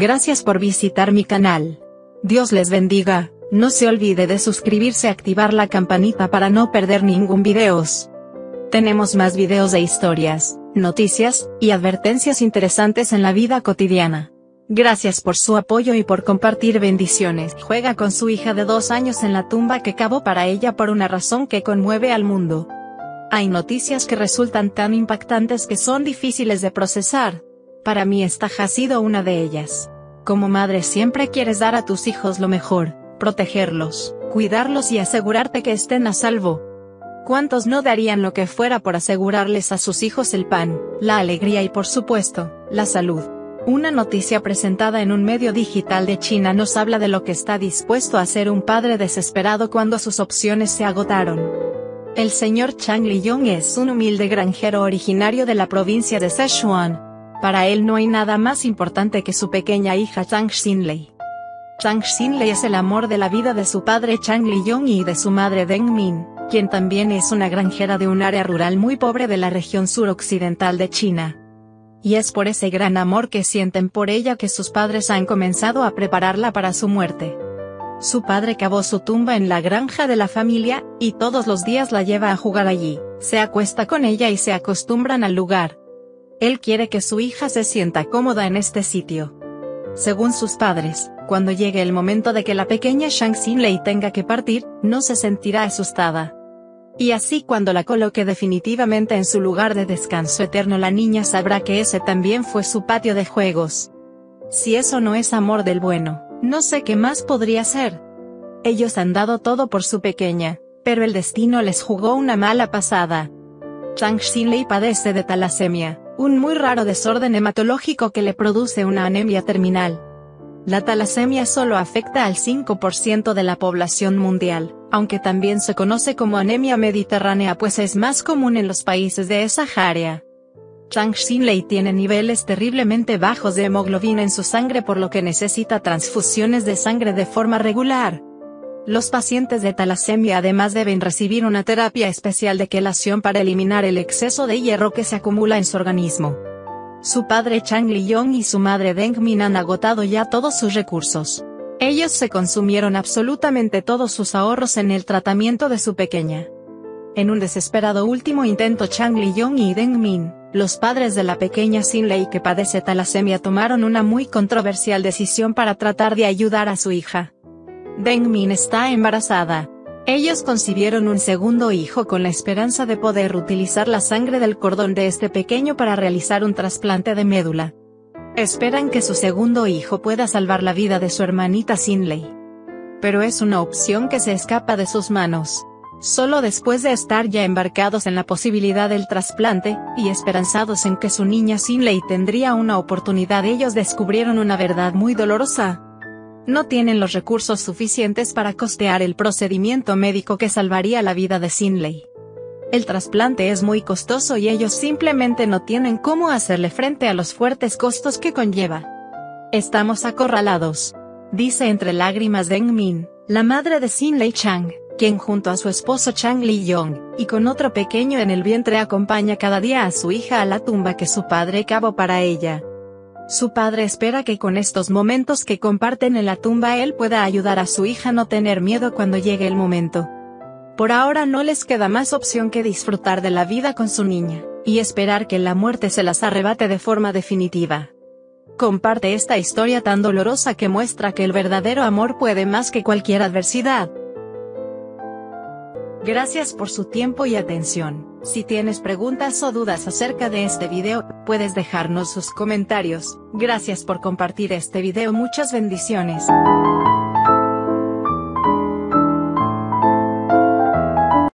Gracias por visitar mi canal. Dios les bendiga, no se olvide de suscribirse y activar la campanita para no perder ningún videos. Tenemos más videos de historias, noticias, y advertencias interesantes en la vida cotidiana. Gracias por su apoyo y por compartir bendiciones. Juega con su hija de dos años en la tumba que cavó para ella por una razón que conmueve al mundo. Hay noticias que resultan tan impactantes que son difíciles de procesar. Para mí esta ha sido una de ellas. Como madre siempre quieres dar a tus hijos lo mejor, protegerlos, cuidarlos y asegurarte que estén a salvo. ¿Cuántos no darían lo que fuera por asegurarles a sus hijos el pan, la alegría y por supuesto, la salud? Una noticia presentada en un medio digital de China nos habla de lo que está dispuesto a hacer un padre desesperado cuando sus opciones se agotaron. El señor Chang Liyong es un humilde granjero originario de la provincia de Sichuan. Para él no hay nada más importante que su pequeña hija Chang Xinlei. Chang Xinlei es el amor de la vida de su padre Chang Liyong y de su madre Deng Min, quien también es una granjera de un área rural muy pobre de la región suroccidental de China y es por ese gran amor que sienten por ella que sus padres han comenzado a prepararla para su muerte. Su padre cavó su tumba en la granja de la familia, y todos los días la lleva a jugar allí, se acuesta con ella y se acostumbran al lugar. Él quiere que su hija se sienta cómoda en este sitio. Según sus padres, cuando llegue el momento de que la pequeña Shang Xin tenga que partir, no se sentirá asustada. Y así cuando la coloque definitivamente en su lugar de descanso eterno la niña sabrá que ese también fue su patio de juegos. Si eso no es amor del bueno, no sé qué más podría ser. Ellos han dado todo por su pequeña, pero el destino les jugó una mala pasada. Chang Xinlei padece de talasemia, un muy raro desorden hematológico que le produce una anemia terminal. La talasemia solo afecta al 5% de la población mundial, aunque también se conoce como anemia mediterránea pues es más común en los países de esa área. Chang Xinlei tiene niveles terriblemente bajos de hemoglobina en su sangre por lo que necesita transfusiones de sangre de forma regular. Los pacientes de talasemia además deben recibir una terapia especial de quelación para eliminar el exceso de hierro que se acumula en su organismo. Su padre Chang Liyong y su madre Deng Min han agotado ya todos sus recursos. Ellos se consumieron absolutamente todos sus ahorros en el tratamiento de su pequeña. En un desesperado último intento Chang Liyong y Deng Min, los padres de la pequeña Xin Lei que padece talasemia tomaron una muy controversial decisión para tratar de ayudar a su hija. Deng Min está embarazada, ellos concibieron un segundo hijo con la esperanza de poder utilizar la sangre del cordón de este pequeño para realizar un trasplante de médula. Esperan que su segundo hijo pueda salvar la vida de su hermanita Sinley. Pero es una opción que se escapa de sus manos. Solo después de estar ya embarcados en la posibilidad del trasplante, y esperanzados en que su niña Sinley tendría una oportunidad ellos descubrieron una verdad muy dolorosa no tienen los recursos suficientes para costear el procedimiento médico que salvaría la vida de Sinley. El trasplante es muy costoso y ellos simplemente no tienen cómo hacerle frente a los fuertes costos que conlleva. Estamos acorralados. Dice entre lágrimas Deng Min, la madre de Sinlei Chang, quien junto a su esposo Chang Li Yong, y con otro pequeño en el vientre acompaña cada día a su hija a la tumba que su padre cavó para ella. Su padre espera que con estos momentos que comparten en la tumba él pueda ayudar a su hija a no tener miedo cuando llegue el momento. Por ahora no les queda más opción que disfrutar de la vida con su niña, y esperar que la muerte se las arrebate de forma definitiva. Comparte esta historia tan dolorosa que muestra que el verdadero amor puede más que cualquier adversidad. Gracias por su tiempo y atención. Si tienes preguntas o dudas acerca de este video, puedes dejarnos sus comentarios. Gracias por compartir este video. Muchas bendiciones.